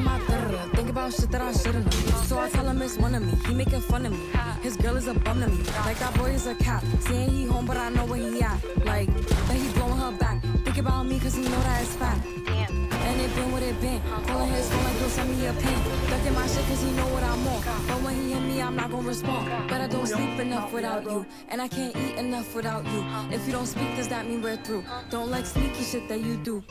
on my third. Think about shit that I shouldn't have. So I tell him it's one of me. He making fun of me. His girl is a bum to me. Like that boy is a cop. Saying he home, but I know where he at. Like, but he blowing her back. Think about me, cause he know that it's fact. And it been what it been. Calling his phone like, yo, send me a pin. Ducking my shit cause he know what I'm on. But when he hit me, I'm not gonna respond. But I don't sleep enough without you. And I can't eat enough without you. If you don't speak, does that mean we're through? Don't like sneaky shit that you do.